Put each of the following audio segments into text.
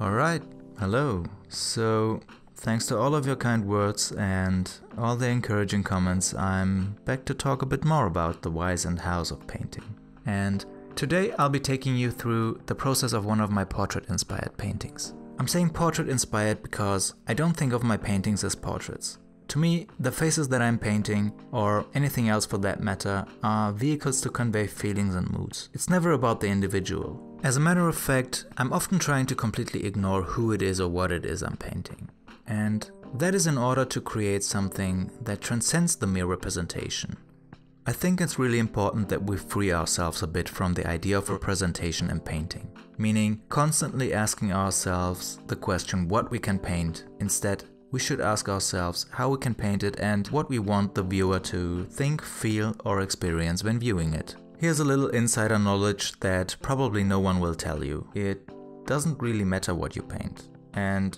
Alright, hello. So, thanks to all of your kind words and all the encouraging comments, I'm back to talk a bit more about the whys and hows of painting. And today I'll be taking you through the process of one of my portrait inspired paintings. I'm saying portrait inspired because I don't think of my paintings as portraits. To me, the faces that I'm painting, or anything else for that matter, are vehicles to convey feelings and moods. It's never about the individual. As a matter of fact, I'm often trying to completely ignore who it is or what it is I'm painting. And that is in order to create something that transcends the mere representation. I think it's really important that we free ourselves a bit from the idea of representation in painting, meaning constantly asking ourselves the question what we can paint. Instead, we should ask ourselves how we can paint it and what we want the viewer to think, feel or experience when viewing it. Here's a little insider knowledge that probably no one will tell you. It doesn't really matter what you paint. And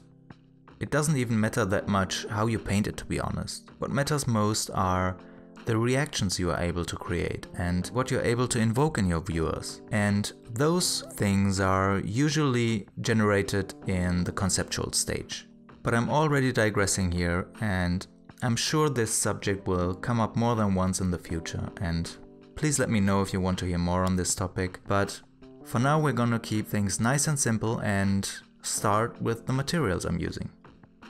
it doesn't even matter that much how you paint it to be honest. What matters most are the reactions you are able to create and what you're able to invoke in your viewers. And those things are usually generated in the conceptual stage. But I'm already digressing here and I'm sure this subject will come up more than once in the future and please let me know if you want to hear more on this topic. But for now we're gonna keep things nice and simple and start with the materials I'm using.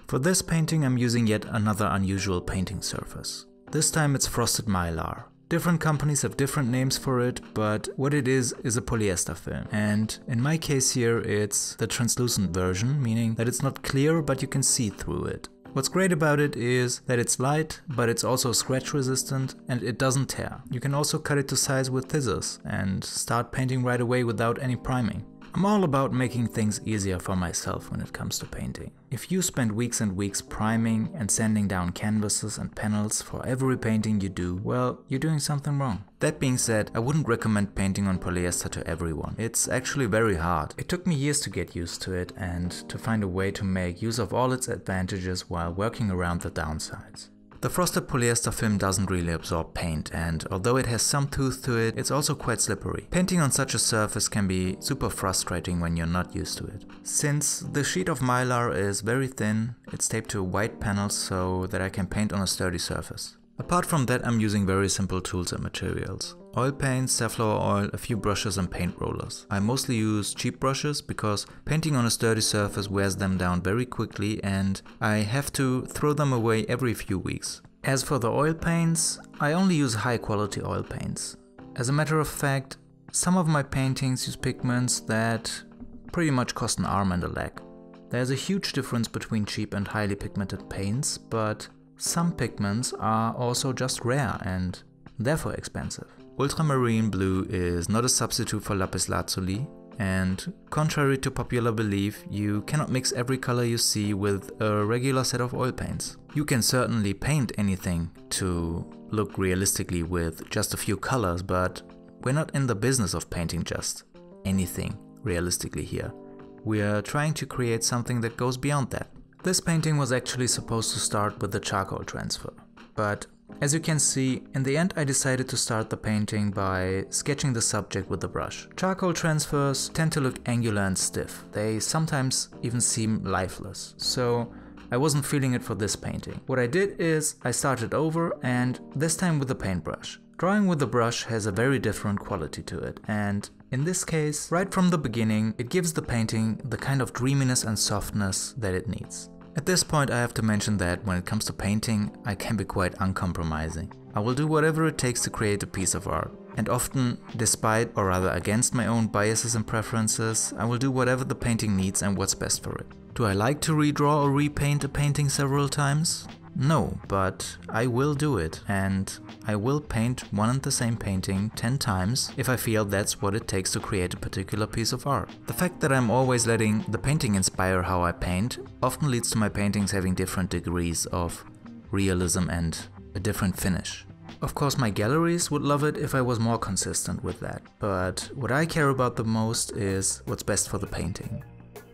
For this painting I'm using yet another unusual painting surface. This time it's frosted mylar. Different companies have different names for it, but what it is is a polyester film. And in my case here it's the translucent version, meaning that it's not clear but you can see through it. What's great about it is that it's light, but it's also scratch resistant and it doesn't tear. You can also cut it to size with scissors and start painting right away without any priming. I'm all about making things easier for myself when it comes to painting. If you spend weeks and weeks priming and sanding down canvases and panels for every painting you do, well, you're doing something wrong. That being said, I wouldn't recommend painting on polyester to everyone. It's actually very hard. It took me years to get used to it and to find a way to make use of all its advantages while working around the downsides. The frosted polyester film doesn't really absorb paint and although it has some tooth to it, it's also quite slippery. Painting on such a surface can be super frustrating when you're not used to it. Since the sheet of mylar is very thin, it's taped to a white panel so that I can paint on a sturdy surface. Apart from that I'm using very simple tools and materials. Oil paint, safflower oil, a few brushes and paint rollers. I mostly use cheap brushes because painting on a sturdy surface wears them down very quickly and I have to throw them away every few weeks. As for the oil paints, I only use high quality oil paints. As a matter of fact, some of my paintings use pigments that pretty much cost an arm and a leg. There's a huge difference between cheap and highly pigmented paints, but some pigments are also just rare and therefore expensive. Ultramarine blue is not a substitute for lapis lazuli and contrary to popular belief, you cannot mix every color you see with a regular set of oil paints. You can certainly paint anything to look realistically with just a few colors, but we're not in the business of painting just anything realistically here. We are trying to create something that goes beyond that. This painting was actually supposed to start with the charcoal transfer, but as you can see, in the end I decided to start the painting by sketching the subject with the brush. Charcoal transfers tend to look angular and stiff, they sometimes even seem lifeless, so I wasn't feeling it for this painting. What I did is I started over and this time with the paintbrush. Drawing with the brush has a very different quality to it and in this case, right from the beginning, it gives the painting the kind of dreaminess and softness that it needs. At this point I have to mention that when it comes to painting, I can be quite uncompromising. I will do whatever it takes to create a piece of art. And often, despite or rather against my own biases and preferences, I will do whatever the painting needs and what's best for it. Do I like to redraw or repaint a painting several times? No, but I will do it and I will paint one and the same painting 10 times if I feel that's what it takes to create a particular piece of art. The fact that I'm always letting the painting inspire how I paint often leads to my paintings having different degrees of realism and a different finish. Of course my galleries would love it if I was more consistent with that, but what I care about the most is what's best for the painting.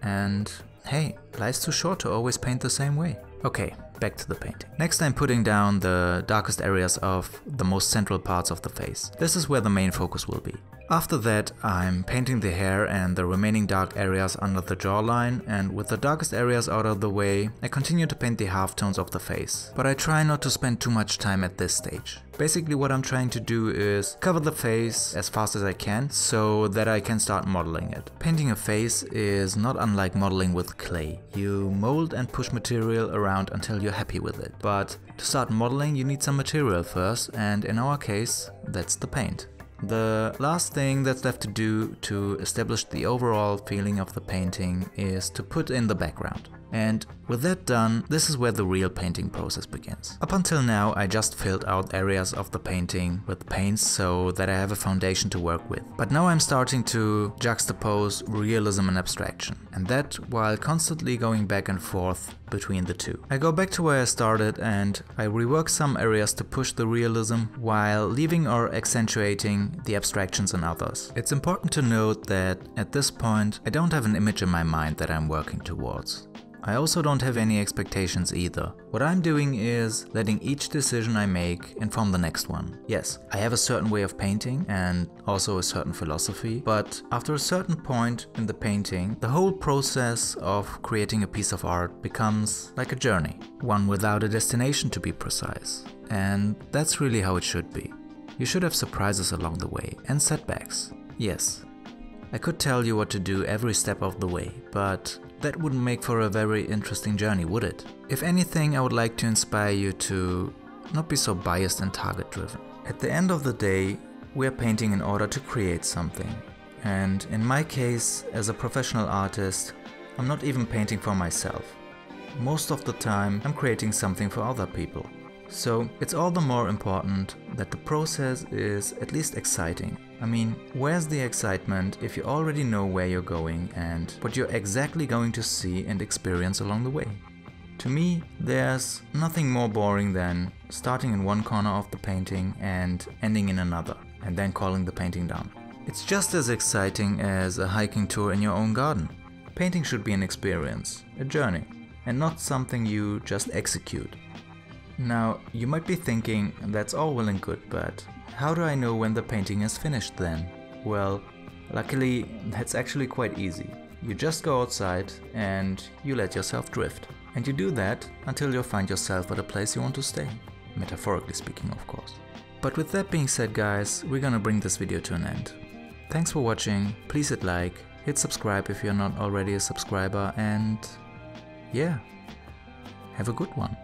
And hey, life's too short to always paint the same way. Okay, back to the painting. Next I'm putting down the darkest areas of the most central parts of the face. This is where the main focus will be. After that, I'm painting the hair and the remaining dark areas under the jawline and with the darkest areas out of the way, I continue to paint the halftones of the face. But I try not to spend too much time at this stage. Basically what I'm trying to do is cover the face as fast as I can so that I can start modeling it. Painting a face is not unlike modeling with clay. You mold and push material around until you're happy with it. But to start modeling you need some material first and in our case that's the paint. The last thing that's left to do to establish the overall feeling of the painting is to put in the background. And with that done, this is where the real painting process begins. Up until now I just filled out areas of the painting with paints so that I have a foundation to work with. But now I'm starting to juxtapose realism and abstraction, and that while constantly going back and forth between the two. I go back to where I started and I rework some areas to push the realism while leaving or accentuating the abstractions in others. It's important to note that at this point I don't have an image in my mind that I'm working towards. I also don't have any expectations either. What I'm doing is letting each decision I make inform the next one. Yes, I have a certain way of painting and also a certain philosophy, but after a certain point in the painting, the whole process of creating a piece of art becomes like a journey, one without a destination to be precise. And that's really how it should be. You should have surprises along the way and setbacks. Yes, I could tell you what to do every step of the way, but that wouldn't make for a very interesting journey, would it? If anything, I would like to inspire you to not be so biased and target driven. At the end of the day, we are painting in order to create something. And in my case, as a professional artist, I'm not even painting for myself. Most of the time, I'm creating something for other people. So it's all the more important that the process is at least exciting. I mean, where's the excitement if you already know where you're going and what you're exactly going to see and experience along the way? To me, there's nothing more boring than starting in one corner of the painting and ending in another, and then calling the painting down. It's just as exciting as a hiking tour in your own garden. Painting should be an experience, a journey, and not something you just execute. Now, you might be thinking, that's all well and good, but how do I know when the painting is finished then? Well, luckily, that's actually quite easy. You just go outside and you let yourself drift. And you do that until you find yourself at a place you want to stay. Metaphorically speaking, of course. But with that being said guys, we're gonna bring this video to an end. Thanks for watching, please hit like, hit subscribe if you're not already a subscriber and yeah, have a good one.